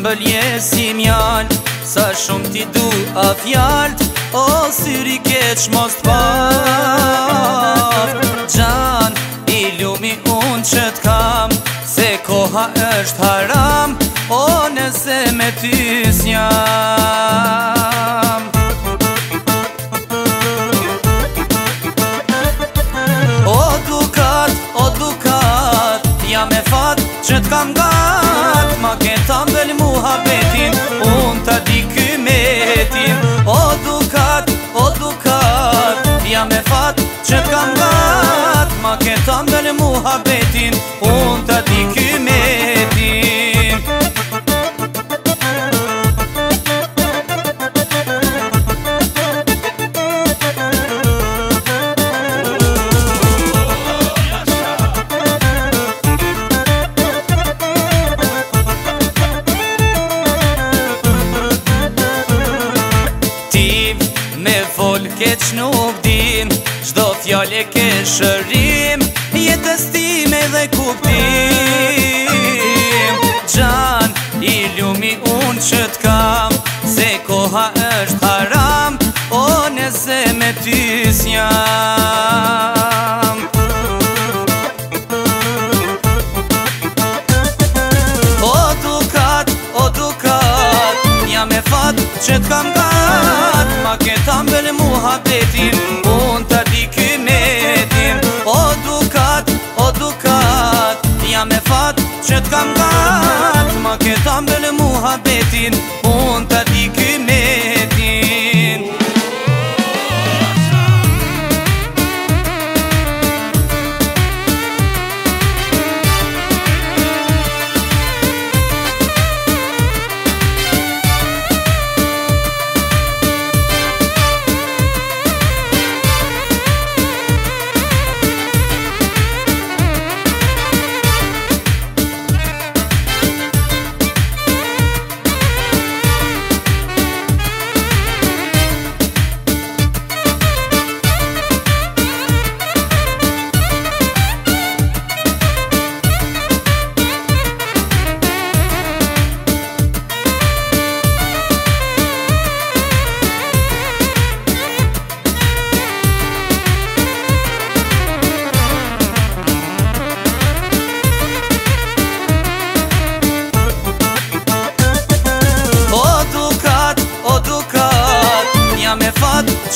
mbëlje si mjallë Sa shumë ti du a fjallët O syri keq mos të pap ilumi i lumi unë që t'kam Se koha është haram O nëse me ty s'jam O dukat, o dukat Ja me fat që t'kam gaj që kam gatë Ma këtë amë dëllë muha unë të dikime fol keq nuk din Shdo fjall e keshërim Jetës time dhe kuptim Gjan, i lumi unë që t'kam Se koha është haram O po nëse me ty s'jam O dukat, o dukat Nja me fat që t'kam ta që t'kam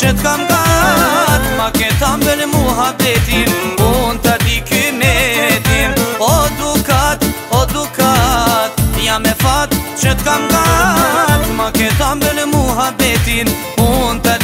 që të kam dat Ma këta më bërë muha betin Unë të di O dukat, o dukat Ja me fat që kam dat Ma këta më bërë muha betin Unë të di